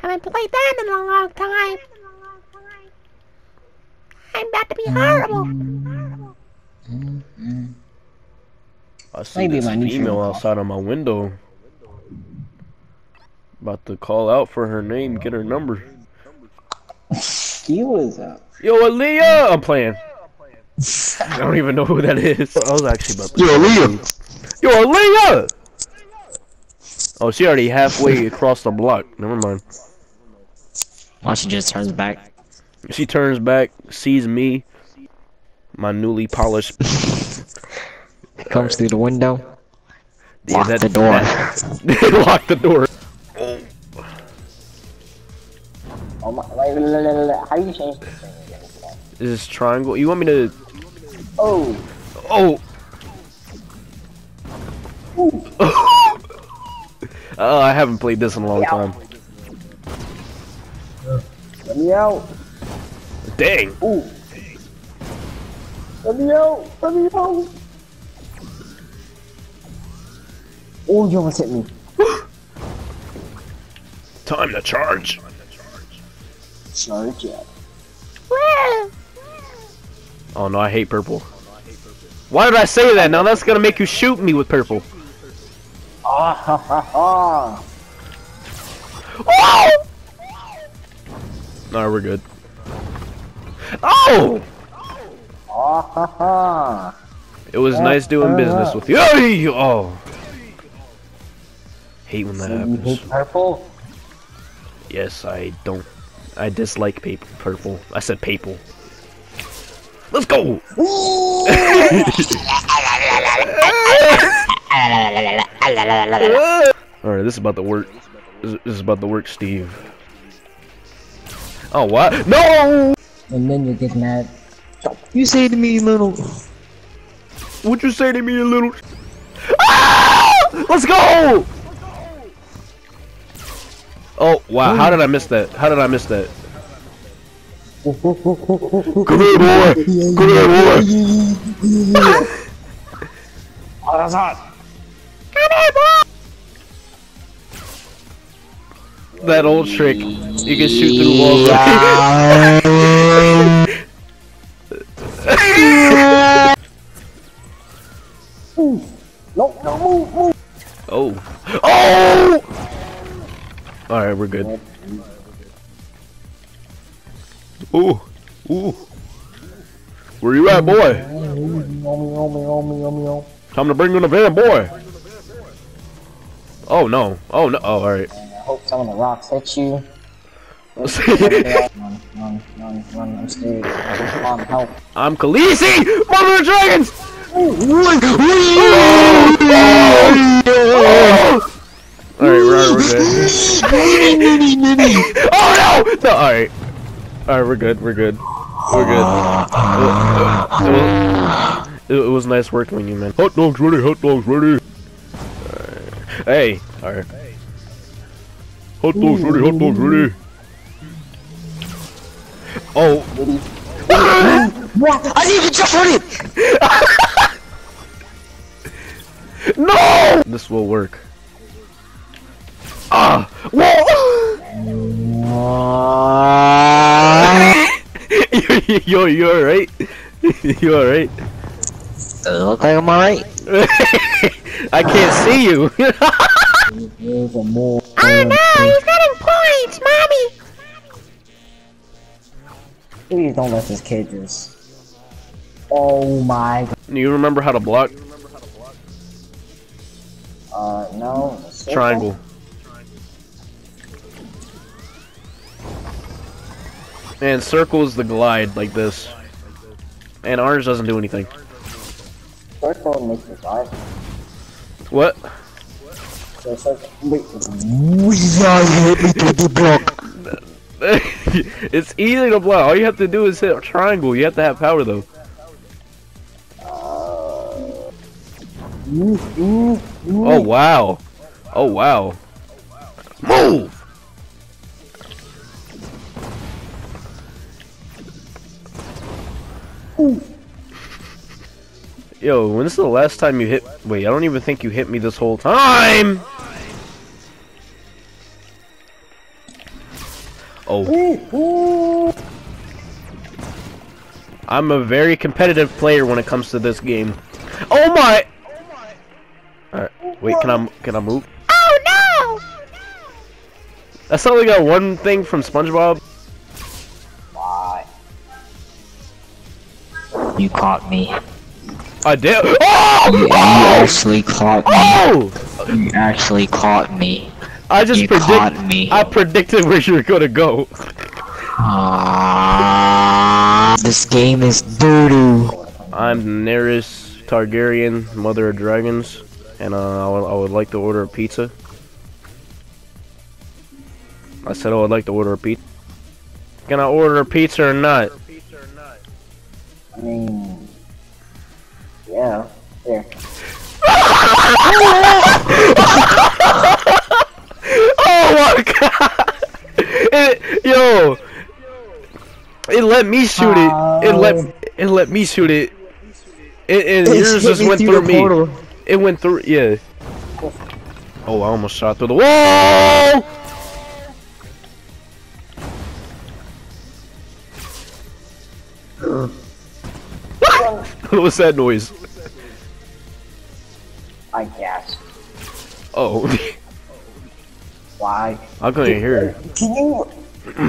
haven't played that in a long time. I'm about to be horrible. Mm-hmm. I see Maybe this my female outside of my window. About to call out for her name, get her number. He was up. Yo, Aaliyah! I'm playing. I don't even know who that is. I was actually about to. Yo, Aaliyah! Yo, Aaliyah! Oh, she already halfway across the block. Never mind. Watch, she just turns back. She turns back, sees me, my newly polished. Comes through the window. Yeah, Lock that- the door. that- Lock the door. Oh my, wait, wait, wait, wait, wait, how do you change this thing again? Is this triangle? You want me to? Oh, Oh. oh, I haven't played this in a long Yeah. time. Let me out. Dang. Ooh. Let me out. Let me out. Oh, you almost hit me. Time to charge. Charge it. Oh no, I hate purple. Why did I say that? Now that's gonna make you shoot me with purple. Ah ha ha ha. Oh! No, we're good. Oh! Ah ha ha. It was nice doing business with you. Ay! Oh. Hate when that You happens. hate purple? Yes, I don't. I dislike paper, purple. I said papal. Let's go! Alright, this is about to work. This this is about to work, Steve. Oh, what? No! And then you get mad. You say to me, little. What'd you say to me, little? Ah! Let's go! Oh, wow. How did I miss that? How did I miss that? Come here, boy! Come here, boy! Oh, that's hot. That old trick. You can shoot through walls. No, no, move, move. oh. Oh! Alright, we're good. Ooh. Ooh. Where you at, boy? Me, me, me, me. Time to bring in the van, boy. Oh no. Oh no. Oh, alright. Hope some of the rocks hit you. Run, run, run, run, I'm scared. Come on, help. I'm Khaleesi! Mother of Dragons! Alright, right, we're good. oh no! No, alright. Alright, we're good, we're good. We're good. It, it- it- it was nice working with you, man. Hot dogs ready, hot dogs ready. Alright. Hey, alright. Hot dogs ready, hot dogs ready. Oh, What? I didn't even jump on it! no! This will work. Ah! Whoa! you, you, you alright? you alright? Look like I'm alright. I can't see you. There's a Please don't let this kid just. Oh my god. Do you remember how to block? Uh, no. circle? Triangle. And circle is the glide like this. And ours doesn't do anything. Circle makes me die. What? So circle. Wait. it's easy to block. All you have to do is hit a triangle. You have to have power though. Oh wow. Oh wow. Move! Yo, when's the last time you hit wait, I don't even think you hit me this whole time! Oh. I'm a very competitive player when it comes to this game. Oh my! Alright, wait, can I can I move? Oh no! That's only got one thing from SpongeBob. Why? You caught me. I did. You, Oh! you Oh! actually caught me. Oh! You actually caught me. I just You predict. caught me. I predicted where you were gonna go. Ah, this game is doo-doo. I'm Daenerys Targaryen, Mother of Dragons, and uh, I would, I would like to order a pizza. I said I would like to order a pizza. Can I order a pizza or not? I mean, yeah. Here. Oh my god! It, yo, it let me shoot it. It let it let me shoot it. It, and yours just went through me. It went through. Yeah. Oh, I almost shot through the wall. what was that noise? I guess. Oh, Why? I couldn't hear. Can you,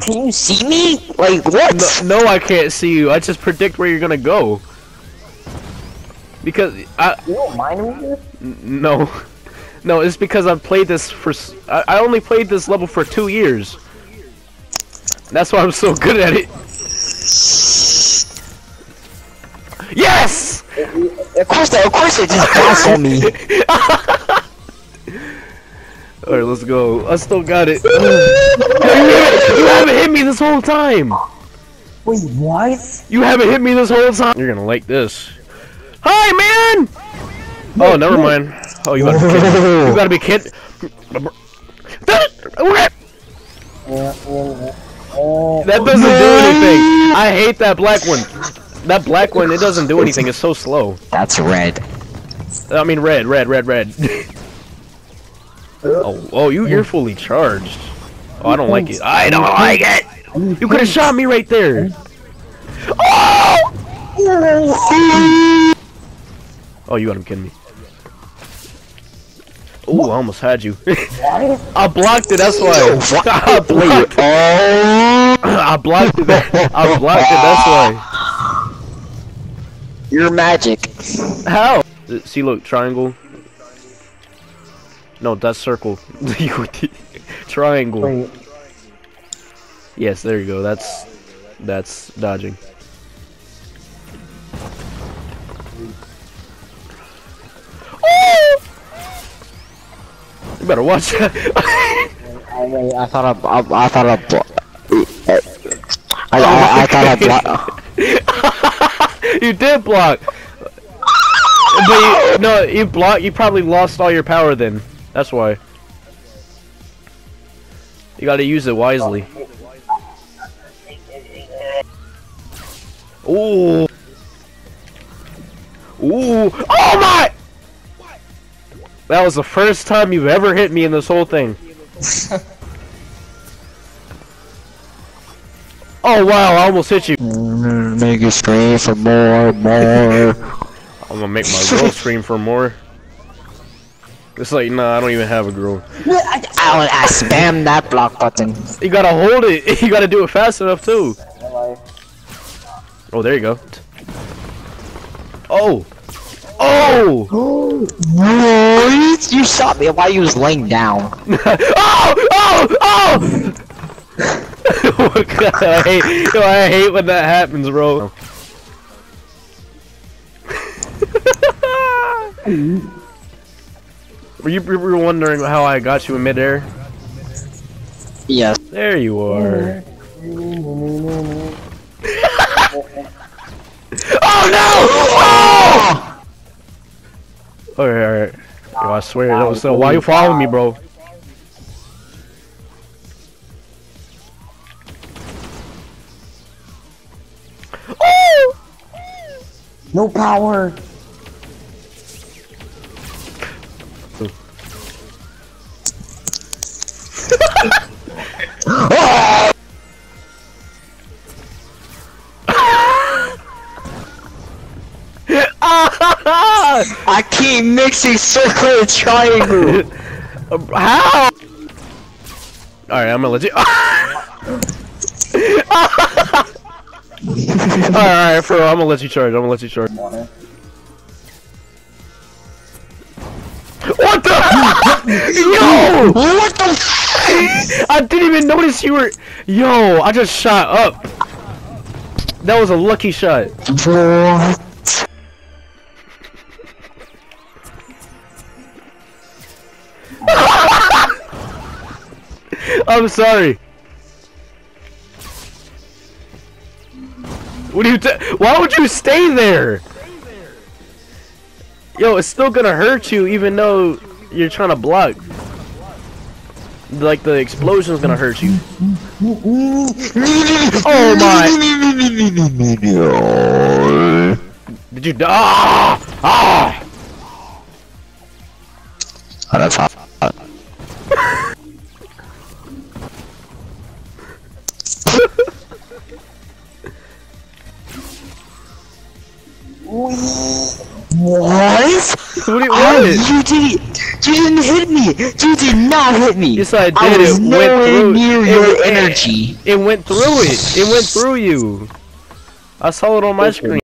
can you see me? Like what? No, no, I can't see you. I just predict where you're gonna go. Because I You don't mind me? no, no, it's because I've played this for. I only played this level for two years. That's why I'm so good at it. Yes! Of course, they, of course, they just bounce on me. All right, let's go. I still got it. you, haven't, hit me this whole time. Wait, what? You haven't hit me this whole time. You're gonna like this. Hi, man. Oh, never mind. Oh, you gotta be kidding. You gotta be kidding. That doesn't do anything. I hate that black one. That black one, it doesn't do anything. It's so slow. That's red. I mean, red, red, red, red. oh, oh, you, you're fully charged. Oh, I don't like it. I don't like it. You could have shot me right there. Oh! Oh, you gotta be kidding me. Oh, I almost had you. I blocked it. That's why. I blocked. Oh, I blocked it. I blocked it. That's why. you're magic. How? See, look, triangle. No, that's circle. Triangle. Wait, Yes, there you go. That's that's dodging. You better watch that. I, I thought I, I, I thought I, I, I, I thought I blocked. you did block. But you, no, you block. You probably lost all your power then. That's why. You got to use it wisely. Ooh. Ooh. Oh my! That was the first time you've ever hit me in this whole thing. oh wow, I almost hit you. Make it scream for more, more. I'm gonna make my girl scream for more. It's like, nah, I don't even have a girl. I, I, I spammed that block button. You gotta hold it. You gotta do it fast enough too. Oh, there you go. Oh. Oh. What? You shot me while you was laying down. oh. Oh. Oh. God, I hate. yo, I hate when that happens, bro. Were you you were wondering how I got you in midair? Yes. There you are. oh no! Oh! Alright, alright. Yo, I swear, that was so. Why you following me, bro? Oh! No power. I keep mixing circle and triangle. How? Alright, I'm gonna let you. alright, alright, for I'm gonna let you charge. I'm gonna let you charge. What the? Yo! what the? F I didn't even notice you were. Yo, I just shot up. That was a lucky shot. I'm sorry. What do you? Why would you stay there? Yo, it's still gonna hurt you, even though you're trying to block. Like the explosion's gonna hurt you. Oh my! Did you die? Ah! Ah! Oh, that's hot. What? What do you How what? you did You didn't hit me. You did not hit me. Yes, I did. I was It went nowhere through- near it your went- energy. It went through it. It went through you. I saw it on my screen.